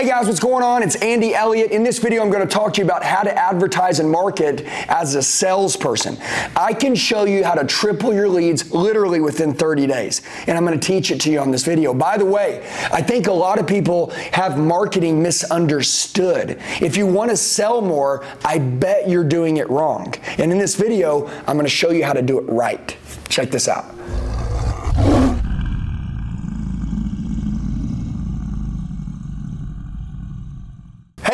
Hey guys, what's going on? It's Andy Elliott. In this video, I'm going to talk to you about how to advertise and market as a salesperson. I can show you how to triple your leads literally within 30 days, and I'm going to teach it to you on this video. By the way, I think a lot of people have marketing misunderstood. If you want to sell more, I bet you're doing it wrong. And in this video, I'm going to show you how to do it right. Check this out.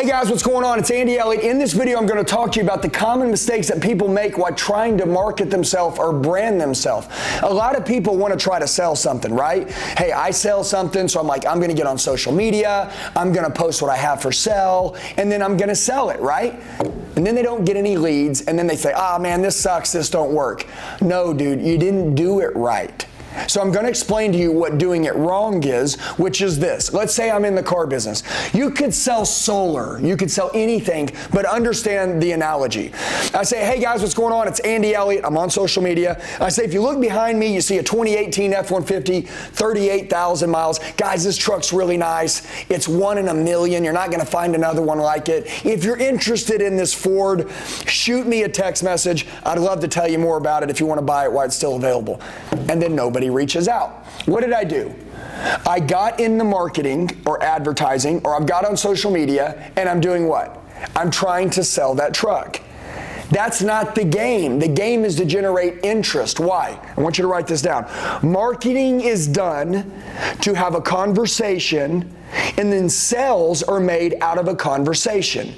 Guys, what's going on? It's Andy Elliott. In this video, I'm going to talk to you about the common mistakes that people make while trying to market themselves or brand themselves. A lot of people want to try to sell something, right? Hey, I sell something, so I'm like, I'm going to get on social media, I'm going to post what I have for sale, and then I'm going to sell it, right? And then they don't get any leads, and then they say, ah, oh, man, this sucks, this don't work. No, dude, you didn't do it right. So I'm going to explain to you what doing it wrong is, which is this. Let's say I'm in the car business. You could sell solar, you could sell anything, but understand the analogy. I say, hey guys, what's going on? It's Andy Elliott. I'm on social media. I say, if you look behind me, you see a 2018 F-150, 38,000 miles. Guys, this truck's really nice. It's one in a million. You're not going to find another one like it. If you're interested in this Ford, shoot me a text message. I'd love to tell you more about it if you want to buy it while it's still available. And then nobody reaches out. What did I do? I got in the marketing or advertising, or I've got on social media, and I'm doing what? I'm trying to sell that truck. That's not the game. The game is to generate interest. Why? I want you to write this down. Marketing is done to have a conversation and then sales are made out of a conversation.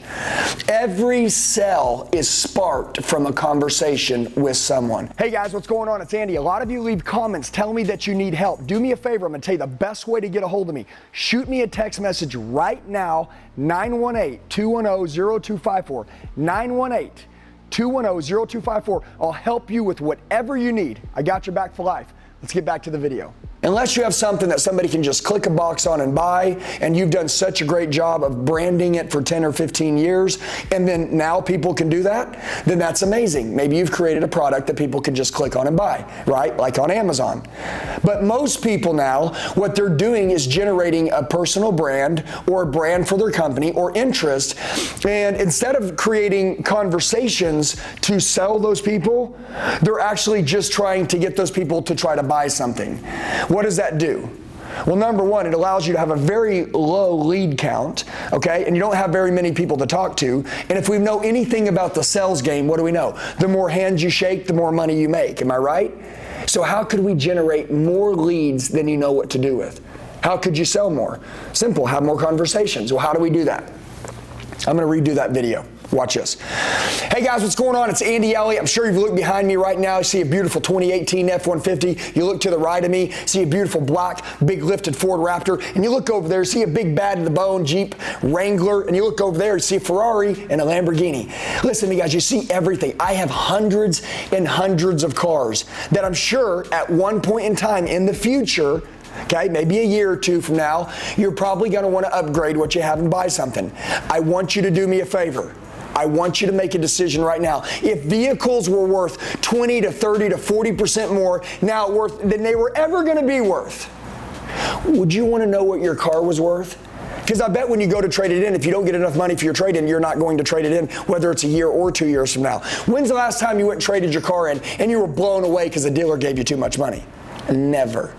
Every sell is sparked from a conversation with someone. Hey guys, what's going on? It's Andy. A lot of you leave comments telling me that you need help. Do me a favor. I'm to tell you the best way to get a hold of me. Shoot me a text message right now 918 210 0254. 918 210 0254. I'll help you with whatever you need. I got your back for life. Let's get back to the video. Unless you have something that somebody can just click a box on and buy, and you've done such a great job of branding it for 10 or 15 years, and then now people can do that, then that's amazing. Maybe you've created a product that people can just click on and buy, right? Like on Amazon. But most people now, what they're doing is generating a personal brand or a brand for their company or interest. And instead of creating conversations to sell those people, they're actually just trying to get those people to try to buy something. What does that do? Well, number one, it allows you to have a very low lead count, okay? And you don't have very many people to talk to. And if we know anything about the sales game, what do we know? The more hands you shake, the more money you make. Am I right? So, how could we generate more leads than you know what to do with? How could you sell more? Simple, have more conversations. Well, how do we do that? I'm going to redo that video. Watch this. Hey guys, what's going on? It's Andy Elliott. I'm sure you've looked behind me right now. You see a beautiful 2018 F-150. You look to the right of me, see a beautiful black, big lifted Ford Raptor. And you look over there, see a big bad to the bone Jeep Wrangler. And you look over there, see a Ferrari and a Lamborghini. Listen to me guys, you see everything. I have hundreds and hundreds of cars that I'm sure at one point in time in the future okay, maybe a year or two from now, you're probably going to want to upgrade what you have and buy something. I want you to do me a favor. I want you to make a decision right now. If vehicles were worth 20 to 30 to 40% more now worth than they were ever going to be worth, would you want to know what your car was worth? Because I bet when you go to trade it in, if you don't get enough money for your trade in, you're not going to trade it in, whether it's a year or two years from now. When's the last time you went and traded your car in and you were blown away because the dealer gave you too much money? Never.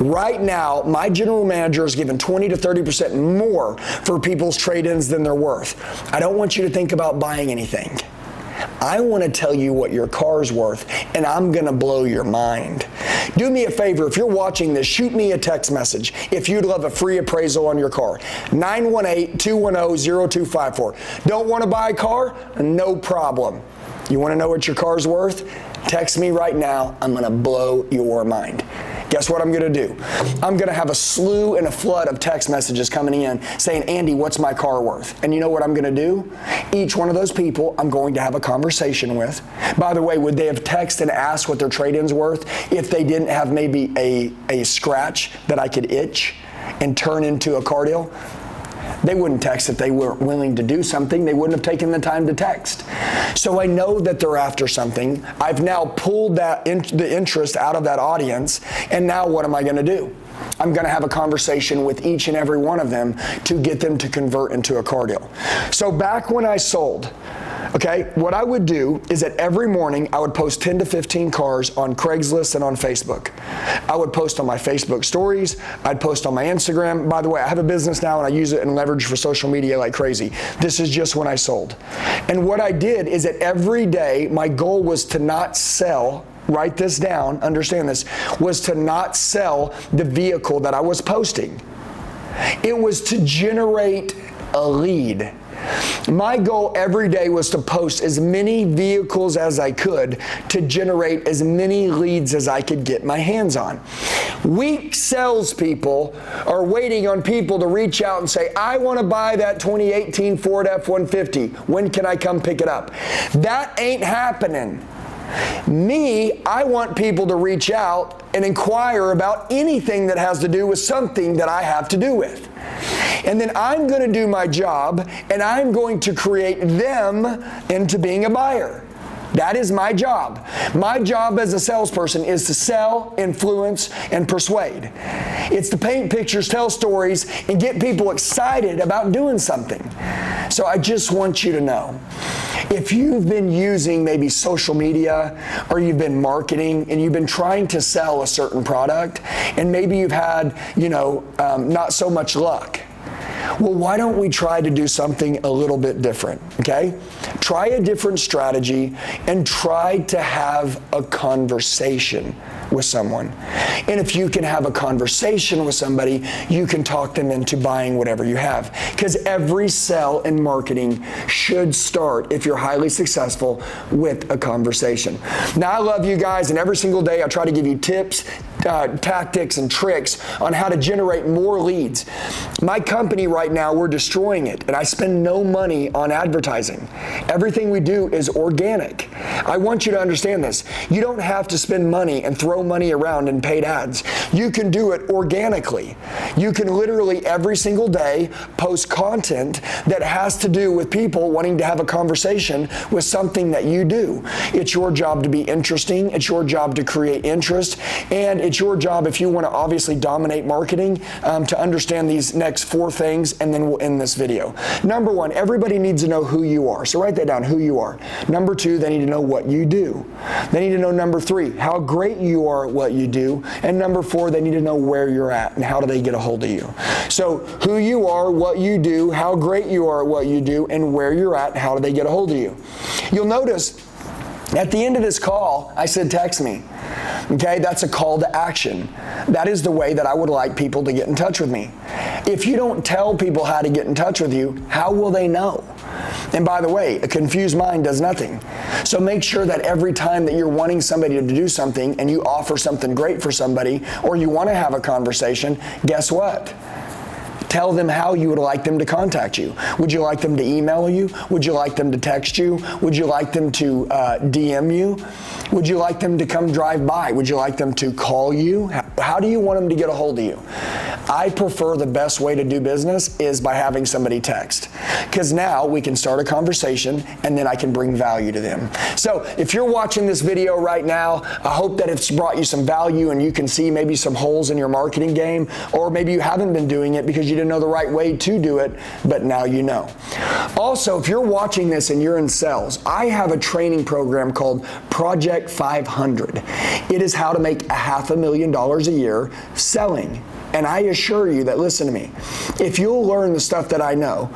Right now, my general manager is giving 20 to 30% more for people's trade ins than they're worth. I don't want you to think about buying anything. I want to tell you what your car's worth, and I'm going to blow your mind. Do me a favor, if you're watching this, shoot me a text message if you'd love a free appraisal on your car. 918-210-0254. Don't want to buy a car? No problem. You want to know what your car's worth? Text me right now. I'm going to blow your mind. Guess what I'm going to do? I'm going to have a slew and a flood of text messages coming in saying, Andy, what's my car worth? And you know what I'm going to do? Each one of those people I'm going to have a conversation with. By the way, would they have texted and asked what their trade in's worth if they didn't have maybe a, a scratch that I could itch and turn into a car deal? They wouldn't text if they weren't willing to do something. They wouldn't have taken the time to text. So I know that they're after something. I've now pulled that in, the interest out of that audience, and now what am I going to do? I'm going to have a conversation with each and every one of them to get them to convert into a car deal. So back when I sold, Okay, what I would do is that every morning I would post 10 to 15 cars on Craigslist and on Facebook. I would post on my Facebook stories, I'd post on my Instagram. By the way, I have a business now and I use it and leverage for social media like crazy. This is just when I sold. And what I did is that every day my goal was to not sell write this down, understand this, was to not sell the vehicle that I was posting. It was to generate a lead. My goal every day was to post as many vehicles as I could to generate as many leads as I could get my hands on. Weak salespeople are waiting on people to reach out and say, I want to buy that 2018 Ford F 150. When can I come pick it up? That ain't happening. Me, I want people to reach out and inquire about anything that has to do with something that I have to do with. And then I'm going to do my job and I'm going to create them into being a buyer. That is my job. My job as a salesperson is to sell, influence, and persuade. It's to paint pictures, tell stories, and get people excited about doing something. So I just want you to know if you've been using maybe social media or you've been marketing and you've been trying to sell a certain product and maybe you've had, you know, um, not so much luck well, why don't we try to do something a little bit different? Okay? Try a different strategy and try to have a conversation with someone. And if you can have a conversation with somebody, you can talk them into buying whatever you have. Because every sell in marketing should start, if you're highly successful, with a conversation. Now, I love you guys, and every single day I try to give you tips, uh, tactics and tricks on how to generate more leads. My company right now, we're destroying it, and I spend no money on advertising. Everything we do is organic. I want you to understand this. You don't have to spend money and throw money around in paid ads. You can do it organically. You can literally every single day post content that has to do with people wanting to have a conversation with something that you do. It's your job to be interesting, it's your job to create interest, and it's your job if you want to obviously dominate marketing um, to understand these next four things, and then we'll end this video. Number one, everybody needs to know who you are. So write that down, who you are. Number two, they need to know what you do. They need to know number three, how great you are at what you do. And number four, they need to know where you're at and how do they get a hold of you. So who you are, what you do, how great you are at what you do, and where you're at, how do they get a hold of you. You'll notice at the end of this call, I said, text me. Okay, that's a call to action. That is the way that I would like people to get in touch with me. If you don't tell people how to get in touch with you, how will they know? And by the way, a confused mind does nothing. So make sure that every time that you're wanting somebody to do something and you offer something great for somebody or you want to have a conversation, guess what? Tell them how you would like them to contact you. Would you like them to email you? Would you like them to text you? Would you like them to uh, DM you? Would you like them to come drive by? Would you like them to call you? How, how do you want them to get a hold of you? I prefer the best way to do business is by having somebody text. Because now we can start a conversation and then I can bring value to them. So if you're watching this video right now, I hope that it's brought you some value and you can see maybe some holes in your marketing game, or maybe you haven't been doing it because you didn't know the right way to do it, but now you know. Also, if you're watching this and you're in sales, I have a training program called Project 500. It is how to make a half a million dollars a year selling and I assure you that, listen to me, if you'll learn the stuff that I know,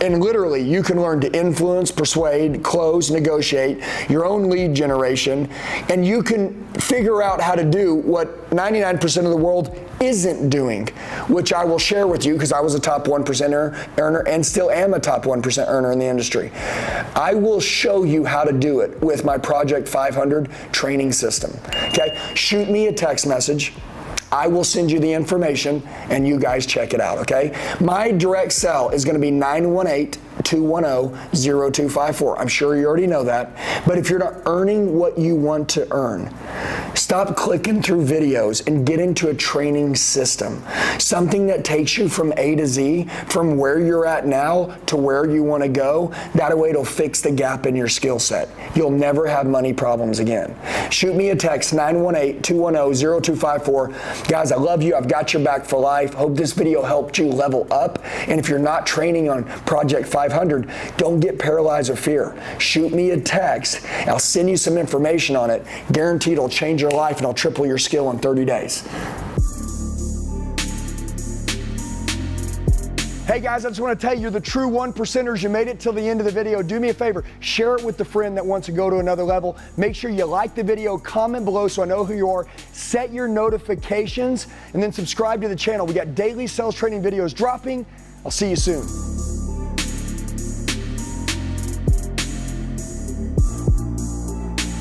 and literally you can learn to influence, persuade, close, negotiate your own lead generation, and you can figure out how to do what 99% of the world isn't doing, which I will share with you because I was a top 1% earner and still am a top 1% earner in the industry. I will show you how to do it with my Project 500 training system. Okay? Shoot me a text message I will send you the information and you guys check it out, okay? My direct cell is going to be 918 210-0254. I'm sure you already know that. But if you're not earning what you want to earn, stop clicking through videos and get into a training system. Something that takes you from A to Z, from where you're at now to where you want to go. That way it'll fix the gap in your skill set. You'll never have money problems again. Shoot me a text 918-210-0254. Guys, I love you. I've got your back for life. Hope this video helped you level up. And if you're not training on Project 500, don't get paralyzed with fear. Shoot me a text. I'll send you some information on it. Guaranteed it'll change your life and I'll triple your skill in 30 days. Hey guys, I just want to tell you, you're the true one percenters. You made it till the end of the video. Do me a favor, share it with the friend that wants to go to another level. Make sure you like the video, comment below so I know who you are. Set your notifications and then subscribe to the channel. We got daily sales training videos dropping. I'll see you soon.